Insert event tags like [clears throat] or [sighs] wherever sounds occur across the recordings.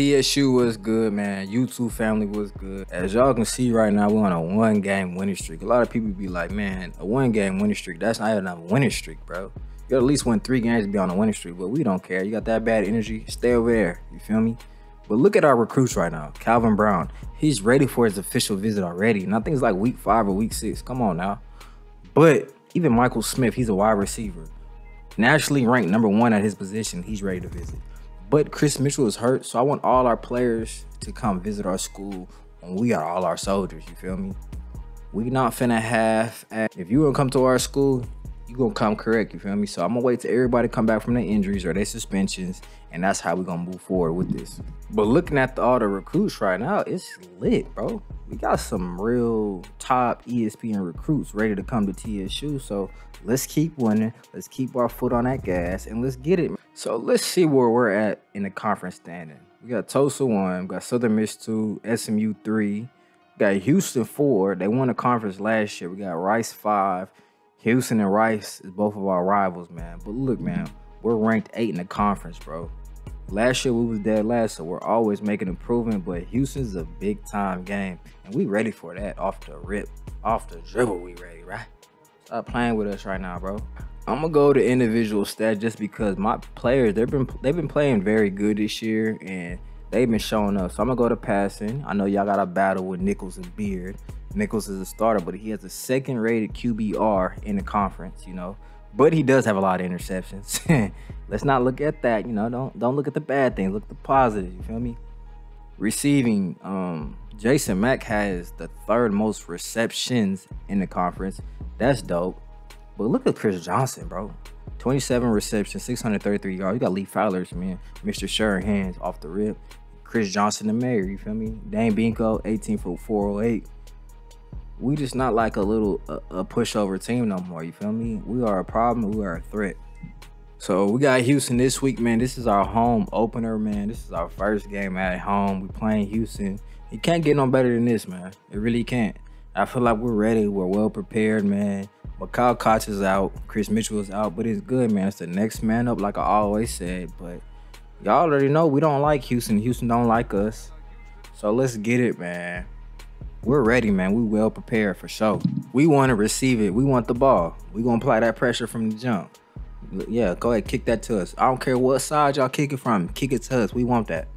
TSU was good, man. YouTube family was good. As y'all can see right now, we're on a one game winning streak. A lot of people be like, man, a one game winning streak, that's not even a winning streak, bro. You at least win three games to be on a winning streak, but we don't care. You got that bad energy, stay over there. You feel me? But look at our recruits right now. Calvin Brown, he's ready for his official visit already. And I think it's like week five or week six. Come on now. But even Michael Smith, he's a wide receiver. Nationally ranked number one at his position, he's ready to visit. But Chris Mitchell is hurt, so I want all our players to come visit our school when we are all our soldiers, you feel me? We not finna have, if you wanna come to our school, you gonna come correct, you feel me? So I'm gonna wait till everybody come back from their injuries or their suspensions, and that's how we gonna move forward with this. But looking at the, all the recruits right now, it's lit, bro. We got some real top ESPN recruits ready to come to TSU, so let's keep winning. Let's keep our foot on that gas, and let's get it. So let's see where we're at in the conference standing. We got Tulsa 1, we got Southern Miss 2, SMU 3, got Houston 4. They won the conference last year. We got Rice 5. Houston and Rice is both of our rivals, man. But look, man, we're ranked 8 in the conference, bro. Last year we was dead last, so we're always making improvement, but Houston's a big time game. And we ready for that off the rip, off the dribble, we ready, right? Stop playing with us right now, bro. I'm gonna go to individual stats just because my players they've been they've been playing very good this year and they've been showing up. So I'm gonna go to passing. I know y'all got a battle with Nichols and Beard. Nichols is a starter, but he has a second rated QBR in the conference, you know. But he does have a lot of interceptions. [laughs] Let's not look at that, you know. Don't don't look at the bad things. Look at the positive. You feel me? Receiving, um, Jason Mack has the third most receptions in the conference. That's dope. But look at Chris Johnson, bro. 27 receptions, 633 yards. You got Lee Fowler's, man. Mr. Sure hands off the rip. Chris Johnson the mayor, you feel me? Dane Binko, 18 foot 408. We just not like a little a, a pushover team no more, you feel me? We are a problem, we are a threat. So we got Houston this week, man. This is our home opener, man. This is our first game at home. We playing Houston. You can't get no better than this, man. It really can't. I feel like we're ready. We're well prepared, man. Kyle Koch is out. Chris Mitchell is out, but it's good, man. It's the next man up, like I always said. But y'all already know we don't like Houston. Houston don't like us. So let's get it, man. We're ready, man. We well prepared for sure. We want to receive it. We want the ball. We gonna apply that pressure from the jump. Yeah, go ahead, kick that to us. I don't care what side y'all kick it from. Kick it to us. We want that.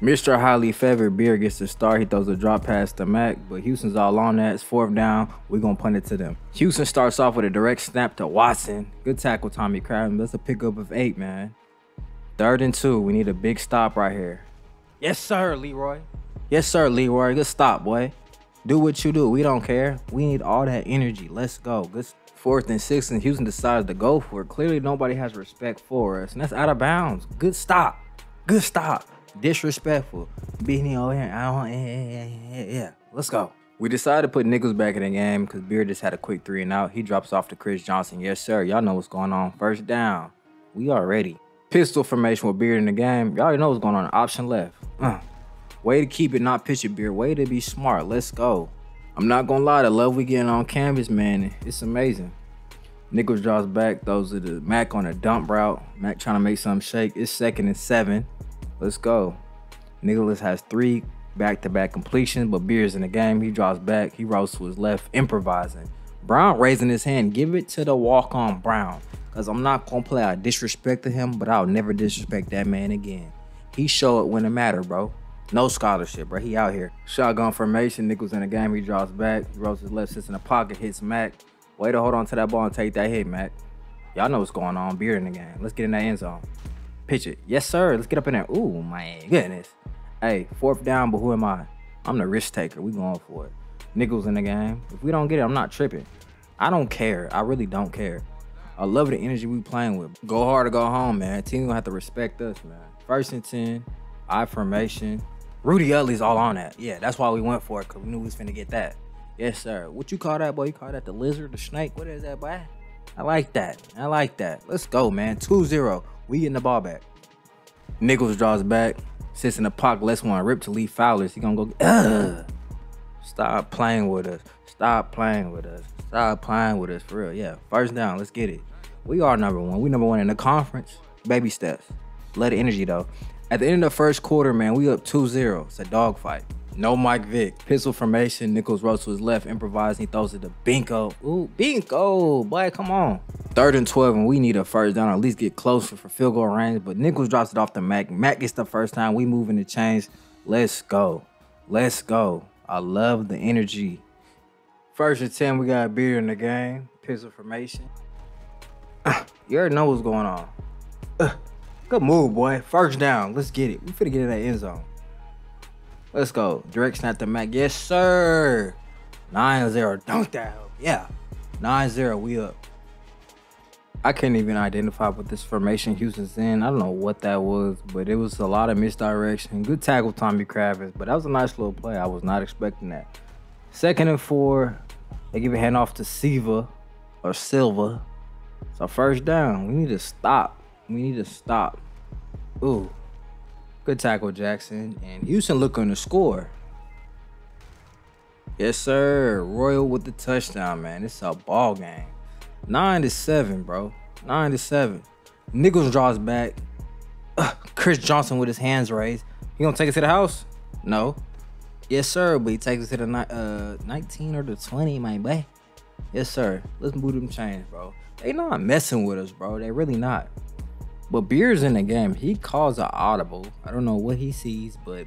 Mr. Highly Favored Beard gets the start. He throws a drop pass to Mac, but Houston's all on that. It's fourth down. We're going to punt it to them. Houston starts off with a direct snap to Watson. Good tackle, Tommy Crabbe. That's a pickup of eight, man. Third and two. We need a big stop right here. Yes, sir, Leroy. Yes, sir, Leroy. Good stop, boy. Do what you do. We don't care. We need all that energy. Let's go. Good fourth and six, and Houston decides to go for it. Clearly, nobody has respect for us, and that's out of bounds. Good stop. Good stop disrespectful. Beating over here. I don't, yeah, yeah, yeah, Let's go. We decided to put Nichols back in the game because Beard just had a quick three and out. He drops off to Chris Johnson. Yes, sir. Y'all know what's going on. First down. We are ready. Pistol formation with Beard in the game. Y'all already know what's going on. Option left. Uh. Way to keep it, not pitch it, Beard. Way to be smart. Let's go. I'm not gonna lie, the love we getting on canvas, man, it's amazing. Nichols draws back, those are the Mac on a dump route. Mac trying to make something shake. It's second and seven. Let's go. Nichols has three back-to-back completions, but Beard's in the game. He draws back. He rolls to his left, improvising. Brown raising his hand. Give it to the walk-on Brown. Because I'm not going to play. I to him, but I'll never disrespect that man again. He show it when it matter, bro. No scholarship, bro. He out here. Shotgun formation. Nichols in the game. He draws back. He rolls his left, sits in the pocket, hits Mac. Way to hold on to that ball and take that hit, Mac. Y'all know what's going on. Beard in the game. Let's get in that end zone. Pitch it. Yes, sir. Let's get up in there. Ooh, my goodness. Hey, fourth down, but who am I? I'm the risk taker. We going for it. Nichols in the game. If we don't get it, I'm not tripping. I don't care. I really don't care. I love the energy we playing with. Go hard or go home, man. Team gonna have to respect us, man. First and 10, I formation. Rudy Utley's all on that. Yeah, that's why we went for it, because we knew we was finna get that. Yes, sir. What you call that, boy? You call that the lizard, the snake? What is that, boy? I like that. I like that. Let's go, man. 2-0. We getting the ball back. Nichols draws back, sits in the pocket, lets one rip to Lee Fowler's. He gonna go, Ugh. Stop playing with us. Stop playing with us. Stop playing with us for real. Yeah, first down. Let's get it. We are number one. We number one in the conference. Baby steps. Let the energy though. At the end of the first quarter, man, we up 2-0. It's a dogfight. No Mike Vick. Pistol formation. Nichols to his left, improvising. He throws it to Binko. Ooh, Binko. Boy, come on. Third and 12, and we need a first down, at least get closer for field goal range. But Nichols drops it off to Mac. Mac gets the first time. We moving the chains. Let's go. Let's go. I love the energy. First and 10, we got a beer in the game. Pistol formation. [sighs] You already know what's going on. Good move, boy. First down. Let's get it. We finna get in that end zone. Let's go. Direct snap to Mac. Yes, sir. 9-0. Dunk that. Yeah. 9-0. We up. I can't even identify what this formation Houston's in. I don't know what that was, but it was a lot of misdirection. Good tackle, Tommy Kravitz, but that was a nice little play. I was not expecting that. Second and four, they give a handoff to Siva or Silva. So first down, we need to stop. We need to stop. Ooh, good tackle, Jackson. And Houston looking to score. Yes, sir. Royal with the touchdown, man. It's a ball game. Nine to seven, bro. Nine to seven. Nichols draws back. Ugh, Chris Johnson with his hands raised. He gonna take it to the house? No. Yes, sir. But he takes it to the uh, 19 or the 20, my boy. Yes, sir. Let's move them chains, bro. They not messing with us, bro. They really not. But Beard's in the game. He calls an audible. I don't know what he sees, but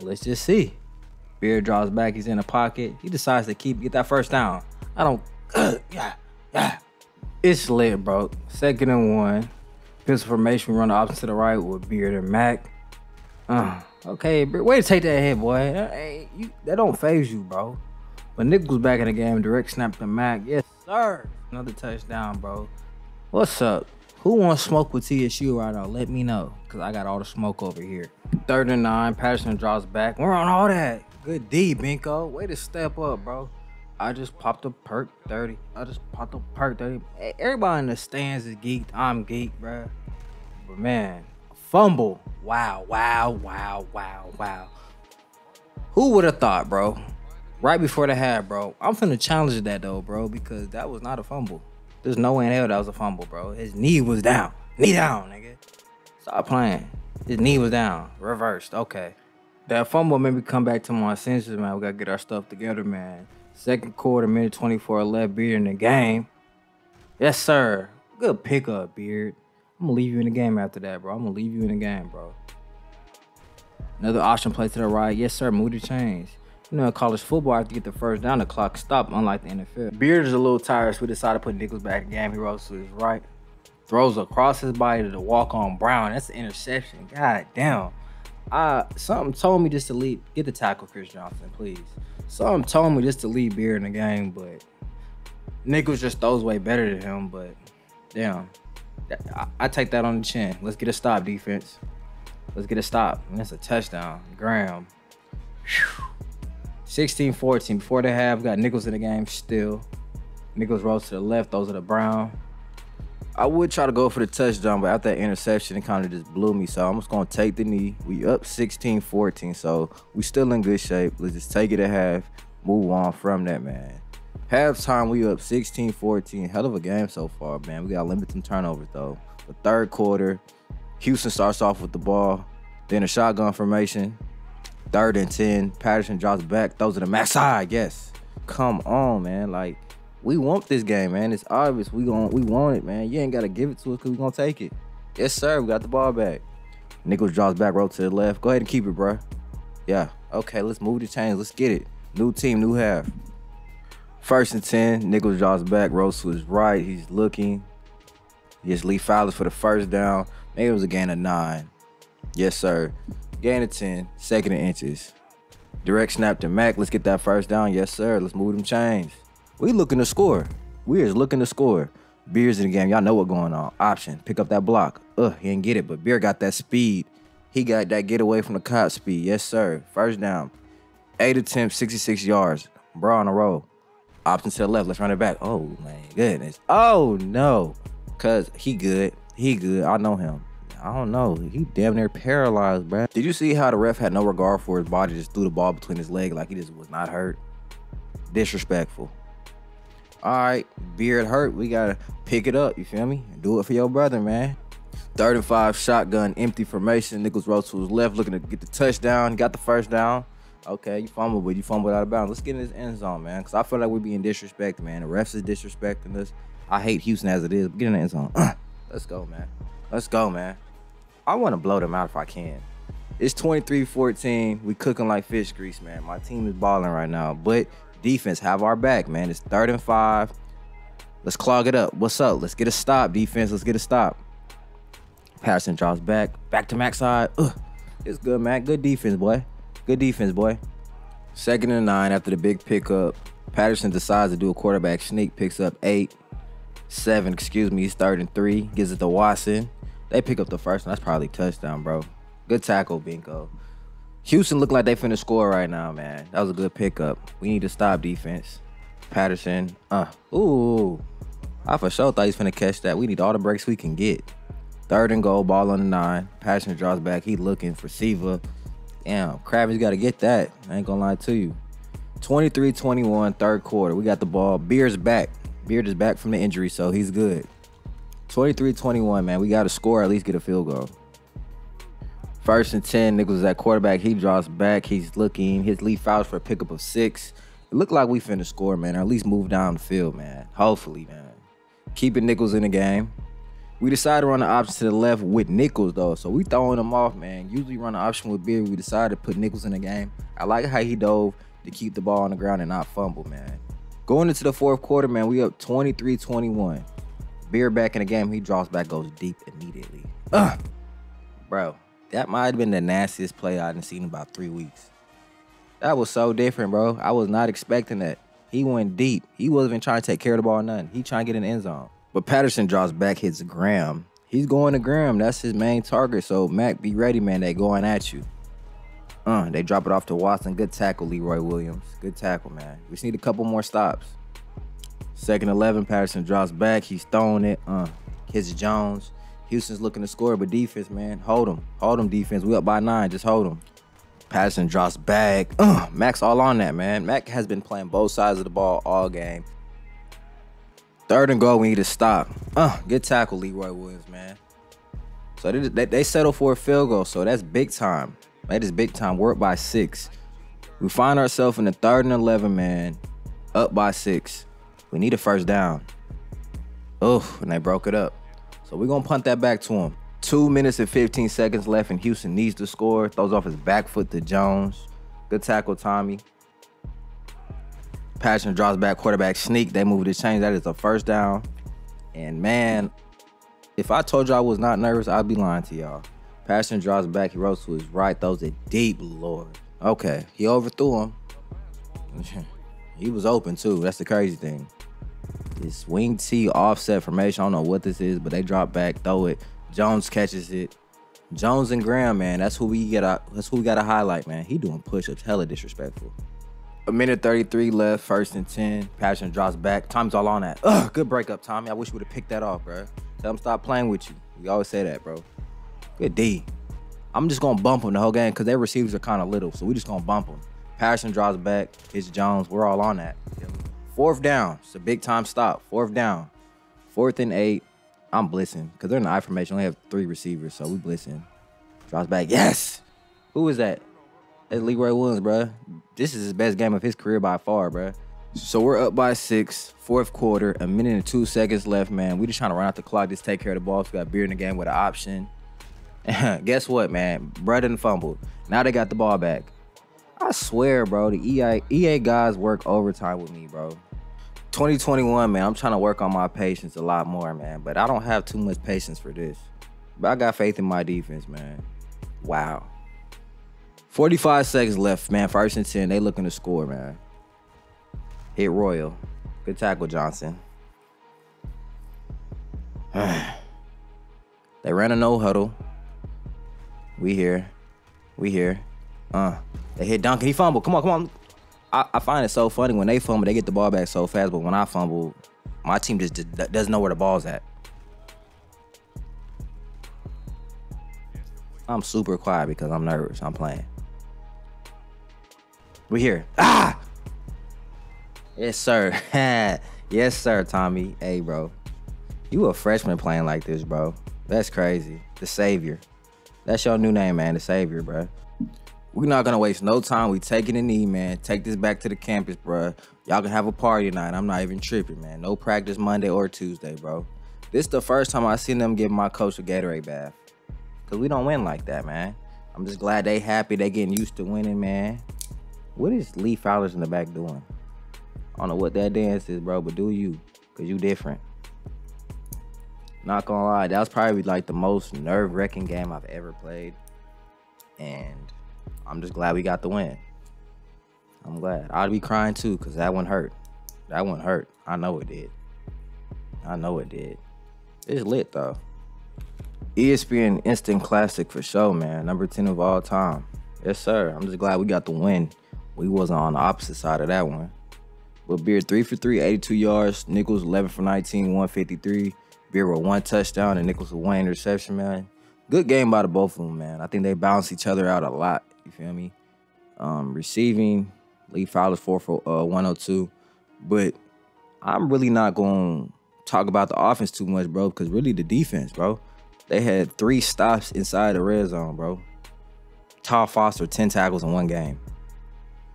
let's just see. Beard draws back. He's in the pocket. He decides to keep get that first down. I don't. [clears throat] yeah. Yeah. It's lit, bro. Second and one. Pistol formation. Run the opposite to the right with Beard and Mac. Uh, okay, way to take that hit, boy. Hey, you, that don't phase you, bro. But Nichols back in the game. Direct snap to Mac. Yes, sir. Another touchdown, bro. What's up? Who wants smoke with TSU right now? Let me know, because I got all the smoke over here. Third and nine. Patterson draws back. We're on all that. Good D, Binko. Way to step up, bro. I just popped a perk 30. I just popped a perk 30. Everybody in the stands is geeked. I'm geeked, bro. But man, fumble. Wow, wow, wow, wow, wow. Who would have thought, bro? Right before the half, bro. I'm finna challenge that though, bro, because that was not a fumble. There's no way in hell that was a fumble, bro. His knee was down. Knee down, nigga. Stop playing. His knee was down. Reversed. Okay. That fumble made me come back to my senses, man. We gotta get our stuff together, man. Second quarter, minute 24 left, Beard in the game. Yes, sir. Good pickup, Beard. I'm gonna leave you in the game after that, bro. I'm gonna leave you in the game, bro. Another option play to the right. Yes, sir. The chains. You know, in college football, after you get the first down, the clock stop, unlike the NFL. Beard is a little tired, so we decided to put Nichols back in the game. He rolls to his right. Throws across his body to the walk on Brown. That's an interception. God damn. Uh, something told me just to leave. Get the tackle, Chris Johnson, please. Something told me just to leave Beard in the game, but Nichols just throws way better than him. But damn, I, I take that on the chin. Let's get a stop, defense. Let's get a stop. And that's a touchdown. Graham. 16-14. Before they have got Nichols in the game still. Nichols rolls to the left. Those are the Brown. I would try to go for the touchdown, but after that interception, it kind of just blew me. So I'm just going to take the knee. We up 16-14, so we still in good shape. Let's just take it at half, move on from that, man. Halftime, we up 16-14. Hell of a game so far, man. We got limited turnovers, though. The third quarter, Houston starts off with the ball. Then a shotgun formation. Third and 10. Patterson drops back. Those are the Mac ah, side, yes. Come on, man. Like, we want this game, man. It's obvious we going we want it, man. You ain't gotta give it to us because we gonna take it. Yes, sir. We got the ball back. Nichols draws back, roll to the left. Go ahead and keep it, bro. Yeah. Okay, let's move the chains. Let's get it. New team, new half. First and 10. Nichols draws back, rolls to his right. He's looking. Gets Lee Fowler for the first down. Maybe it was a gain of nine. Yes, sir. Gain of 10. Second and inches. Direct snap to Mac. Let's get that first down. Yes, sir. Let's move them chains. We looking to score. We is looking to score. Beard's in the game. Y'all know what going on. Option. Pick up that block. Ugh, he didn't get it, but Beard got that speed. He got that get away from the cop speed. Yes, sir. First down. Eight attempts, 66 yards. Bro on a roll. Option to the left. Let's run it back. Oh, my goodness. Oh, no. Because he good. He good. I know him. I don't know. He damn near paralyzed, bro. Did you see how the ref had no regard for his body? Just threw the ball between his leg like he just was not hurt? Disrespectful all right, beard hurt. We gotta pick it up. You feel me? Do it for your brother, man. Third and five, shotgun, empty formation. Nichols rolls to his left, looking to get the touchdown. Got the first down. Okay, you fumbled, but you fumbled out of bounds. Let's get in this end zone, man, because I feel like we're being disrespected, man. The refs is disrespecting us. I hate Houston as it is. But get in the end zone. [clears throat] Let's go, man. Let's go, man. I want to blow them out if I can. It's 23-14. We cooking like fish grease, man. My team is balling right now, but defense have our back, man. It's third and five. Let's clog it up. What's up? Let's get a stop, defense. Let's get a stop. Patterson drops back. Back to Mac side. Ugh. It's good, man. Good defense, boy. Good defense, boy. Second and nine after the big pickup. Patterson decides to do a quarterback sneak, picks up eight, seven, excuse me. He's third and three, gives it to Watson. They pick up the first one. That's probably touchdown, bro. Good tackle, Binko. Houston look like they finna score right now, man. That was a good pickup. We need to stop defense. Patterson. Uh, ooh. I for sure thought he's finna catch that. We need all the breaks we can get. Third and goal, ball on the nine. Patterson draws back. He looking for Siva. Damn, Kravitz got to get that. I ain't gonna lie to you. 23-21, third quarter. We got the ball. Beard's back. Beard is back from the injury, so he's good. 23-21, man. We got to score, at least get a field goal. First and 10, Nichols is at quarterback. He draws back. He's looking. His Lee Fowler's for a pickup of six. It looked like we finna score, man, or at least move down the field, man. Hopefully, man. Keeping Nichols in the game. We decided to run the option to the left with Nichols though, so we throwing him off, man. Usually run the option with Beard. We decided to put Nichols in the game. I like how he dove to keep the ball on the ground and not fumble, man. Going into the fourth quarter, man, we up 23-21. Beard back in the game. He draws back, goes deep immediately. Ugh. Bro, that might have been the nastiest play I've seen in about three weeks. That was so different, bro. I was not expecting that. He went deep. He wasn't even trying to take care of the ball or nothing. He trying to get the end zone. But Patterson draws back, hits Graham. He's going to Graham. That's his main target. So Mac, be ready, man. They going at you. Uh, they drop it off to Watson. Good tackle, Leroy Williams. Good tackle, man. We just need a couple more stops. Second 11, Patterson drops back. He's throwing it. Uh, hits Jones. Houston's looking to score, but defense, man, hold them. Hold them, defense. We up by nine. Just hold them. Patterson drops back. Uh, Mac's all on that, man. Mac has been playing both sides of the ball all game. Third and goal, we need to stop. Uh, good tackle, Leroy Williams, man. So they, they, they settle for a field goal, so that's big time. That is big time. Work by six. We find ourselves in the third and 11, man. Up by six. We need a first down. Oh, and they broke it up. So we're going to punt that back to him. Two minutes and 15 seconds left, and Houston needs to score. Throws off his back foot to Jones. Good tackle, Tommy. Patterson draws back, quarterback sneak. They move the change. That is a first down. And man, if I told you I was not nervous, I'd be lying to y'all. Patterson draws back. He rolls to his right, throws it deep, Lord. Okay, he overthrew him. [laughs] he was open too. That's the crazy thing. This wing T offset formation. I don't know what this is, but they drop back, throw it. Jones catches it. Jones and Graham, man, that's who we get. Out, That's who we got to highlight, man. He doing push-ups, hella disrespectful. A minute 33 left, first and 10. Patterson drops back. Time's all on that. Ugh, good breakup, Tommy. I wish you would have picked that off, bro. Tell him stop playing with you. We always say that, bro. Good D. I'm just gonna bump him the whole game because their receivers are kind of little, so we just gonna bump him. Patterson drops back. It's Jones. We're all on that. Fourth down. It's a big time stop. Fourth down. Fourth and eight. I'm blitzing because they're in the I formation. Only have three receivers, so we blitzing. Drops back. Yes. Who is that? That's Leroy Williams, bro. This is his best game of his career by far, bro. So we're up by six, fourth quarter, a minute and two seconds left, man. We just trying to run out the clock, just take care of the ball. We got Beard in the game with an option. [laughs] Guess what, man? Brett fumbled. Now they got the ball back. I swear, bro, the EA, EA guys work overtime with me, bro. 2021, man, I'm trying to work on my patience a lot more, man. But I don't have too much patience for this. But I got faith in my defense, man. Wow. 45 seconds left, man. First and 10. They looking to score, man. Hit Royal. Good tackle, Johnson. [sighs] they ran a no huddle. We here. We here. Uh, they hit Duncan. He fumbled. Come on, come on. I, I, find it so funny when they fumble, they get the ball back so fast. But when I fumble, my team just, just doesn't know where the ball's at. I'm super quiet because I'm nervous. I'm playing. We here. Ah! Yes, sir. [laughs] yes, sir, Tommy. Hey, bro. You a freshman playing like this, bro. That's crazy. The Savior. That's your new name, man. The Savior, bro. We're not gonna waste no time. We taking a knee, man. Take this back to the campus, bro. Y'all can have a party tonight. I'm not even tripping, man. No practice Monday or Tuesday, bro. This the first time I seen them give my coach a Gatorade bath. Cause we don't win like that, man. I'm just glad they happy. They getting used to winning, man. What is Lee Fowler's in the back doing? I don't know what that dance is, bro, but do you? Cause you different. Not gonna lie, that was probably like the most nerve-wracking game I've ever played. And I'm just glad we got the win. I'm glad. I'd be crying too, cause that one hurt. That one hurt. I know it did. I know it did. It's lit though. ESPN Instant Classic for sure, man. Number 10 of all time. Yes, sir. I'm just glad we got the win. We wasn't on the opposite side of that one. But Beard 3 for 3, 82 yards. Nichols 11 for 19, 153. Beard with one touchdown and Nichols with one interception, man. Good game by the both of them, man. I think they balance each other out a lot. You feel me? Um, receiving, Lee Fowler's 4 for uh, 102. But I'm really not going to talk about the offense too much, bro, because really the defense, bro. They had three stops inside the red zone, bro. Todd Foster, 10 tackles in one game.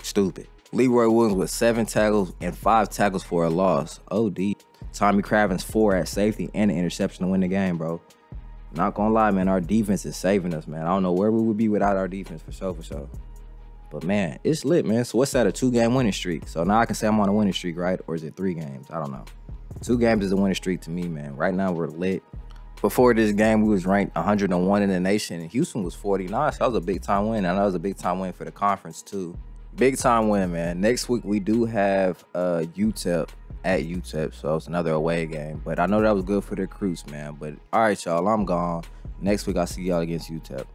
Stupid. Leroy Williams with seven tackles and five tackles for a loss. OD. Tommy Cravens, four at safety and an interception to win the game, bro. Not gonna lie, man, our defense is saving us, man. I don't know where we would be without our defense for sure, for sure. But man, it's lit, man. So what's that? A two-game winning streak. So now I can say I'm on a winning streak, right? Or is it three games? I don't know. Two games is a winning streak to me, man. Right now we're lit. Before this game, we was ranked 101 in the nation, and Houston was 49. So that was a big time win, and that was a big time win for the conference too. Big time win, man. Next week we do have uh UTEP at UTEP, so it's another away game. But I know that was good for the recruits, man. But all right, y'all, I'm gone. Next week I'll see y'all against UTEP.